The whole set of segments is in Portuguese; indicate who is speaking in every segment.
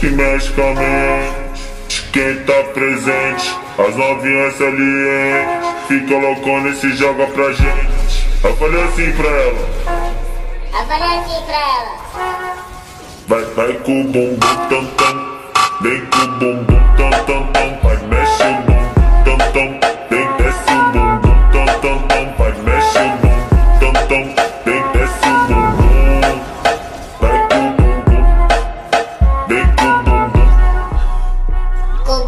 Speaker 1: que mexe com a mente. De quem tá presente, as novinhas salientes. Fica loucona e se joga pra gente. Eu falei assim pra ela.
Speaker 2: Eu falei assim pra ela.
Speaker 1: Vai, vai com o bumbum tam tam. Vem com o bumbum tam tam tam. Vai, mexe o bumbum tam tam.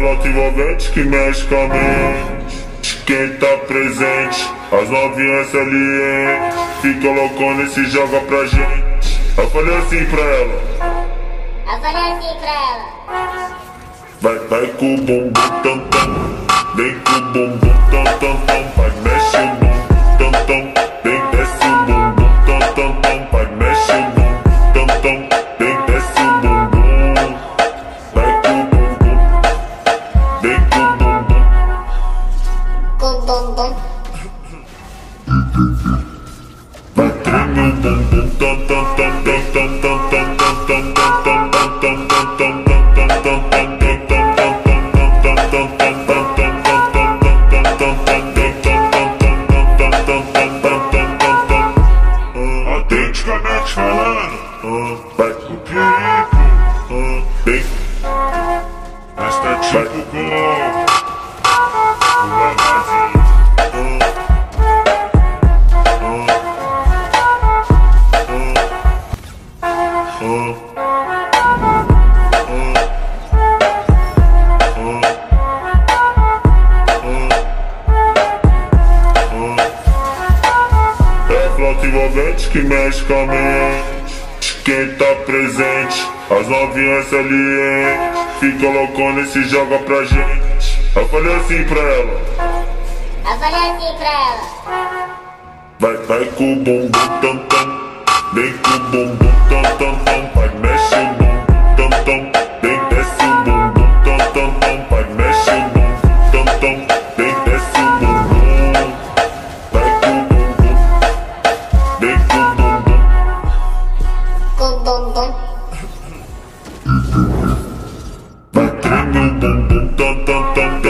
Speaker 1: Flauta envolvente que mexe com a mente. Quem tá presente As novinhas salientes Fica loucona e se joga pra gente. Eu falei assim pra ela.
Speaker 2: Eu falei assim pra ela.
Speaker 1: Vai, vai com o bumbum tam tam. Vem com o bumbum tam tam tam
Speaker 3: Uh, that's that
Speaker 1: triple glove. Envolvente que mexe com a mente. Quem tá presente, as novinhas salientes Fica loucona e se joga pra gente. Eu falei assim pra ela.
Speaker 2: Eu falei assim pra ela.
Speaker 1: Vai, vai com o bumbum tam tam. Vem com o bumbum tam tam tam. Vai, mexe o bumbum dun dun dun dun